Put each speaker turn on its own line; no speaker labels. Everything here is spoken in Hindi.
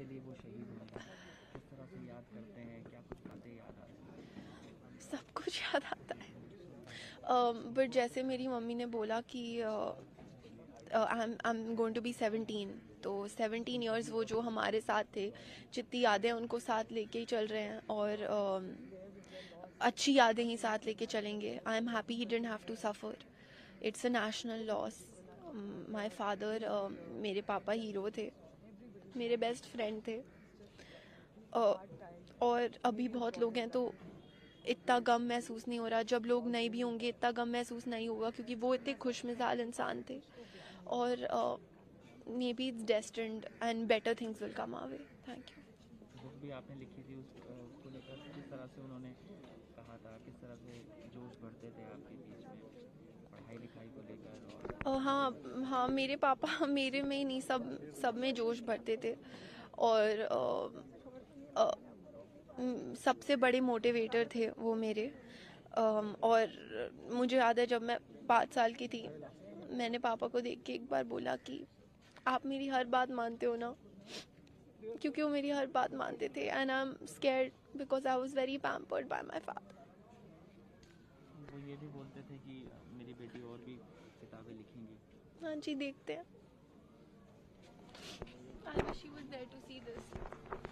के लिए वो शहीद हुए किस तरह से याद करते हैं? क्या कुछ बातें याद आती हैं?
सब कुछ याद आता है। बट uh, जैसे मेरी मम्मी ने बोला कि I am going to be seventeen तो सेवनटीन ईयर्स वो जो हमारे साथ थे जितनी यादें उनको साथ लेके ही चल रहे हैं और um, अच्छी यादें ही साथ लेके चलेंगे। I am happy he didn't have to suffer it's a national loss my father Um, मेरे पापा हीरो थे। मेरे बेस्ट फ्रेंड थे। और अभी बहुत लोग हैं तो इतना गम महसूस नहीं हो रहा। जब लोग नहीं भी होंगे, इतना गम महसूस नहीं होगा, क्योंकि वो इतने खुश मिजाज इंसान थे। और maybe it's destined and better things will come आवे थैंक यू
बुक भी आपने लिखी थी उस उसको लेकर, किस तरह से उन्होंने कहा था? किस तरह से जोश भरते थे आपके बीच में पढ़ाई लिखाई को लेकर और
अ, हाँ हाँ मेरे पापा, मेरे में ही नहीं, सब सब में जोश भरते थे। और सबसे बड़े मोटिवेटर थे वो मेरे। और मुझे याद है जब मैं पाँच साल की थी, मैंने पापा को देख के एक बार बोला कि आप मेरी हर बात मानते हो ना? क्योंकि वो मेरी हर बात मानते थे। And I am scared because I was very pampered by my father
वो ये भी बोलते थे कि मेरी बेटी और भी किताबें लिखेंगी।
हाँ जी देखते हैं। I wish you was there to see this